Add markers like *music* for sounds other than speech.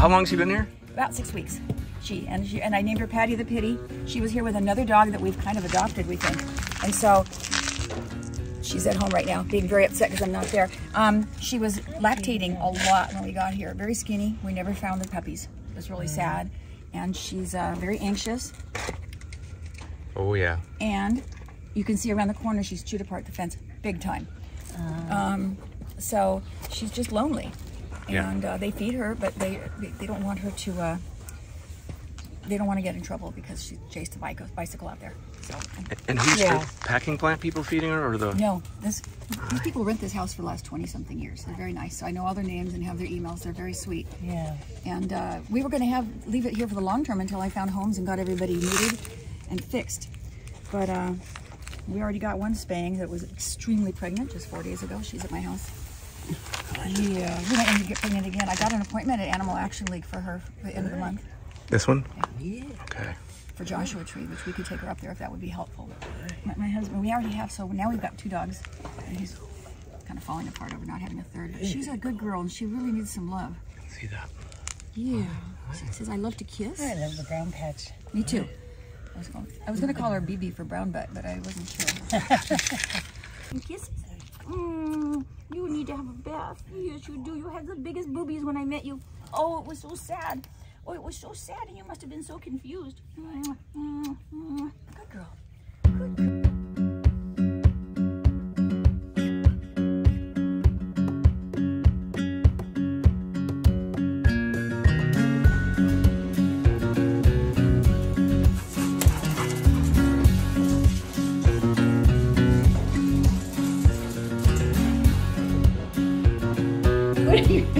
How long's she been here? About six weeks. She and she and I named her Patty the Pittie. She was here with another dog that we've kind of adopted, we think. And so she's at home right now, being very upset because I'm not there. Um, she was lactating a lot when we got here. Very skinny. We never found the puppies. It was really sad. And she's uh, very anxious. Oh yeah. And you can see around the corner, she's chewed apart the fence big time. Um, so she's just lonely. Yeah. And uh, they feed her, but they they, don't want her to. Uh, they don't want to get in trouble because she chased a bike, bicycle out there. So And who's Yeah. the packing plant people feeding her or the? no, this these people rent this house for the last twenty something years. They're very nice. So I know all their names and have their emails. They're very sweet. Yeah. And uh, we were going to have leave it here for the long term until I found homes and got everybody neutered and fixed. But uh, we already got one spaying that was extremely pregnant just four days ago. She's at my house. Yeah. We might need to get pregnant again. I got an appointment at Animal Action League for her for the end of the month This one? Yeah. Okay. for Joshua Tree, which we could take her up there if that would be helpful. My, my husband, we already have, so now we've got two dogs, and he's kind of falling apart over not having a third. But she's a good girl, and she really needs some love. See that? Yeah. She says, I love to kiss. I love the brown patch. Me too. I was going, I was going to call her BB for brown butt, but I wasn't sure. *laughs* Kisses. Mm, you need to have a bath. Yes, you do. You had the biggest boobies when I met you. Oh, it was so sad. Oh, it was so sad, and you must have been so confused. Good girl. Bye.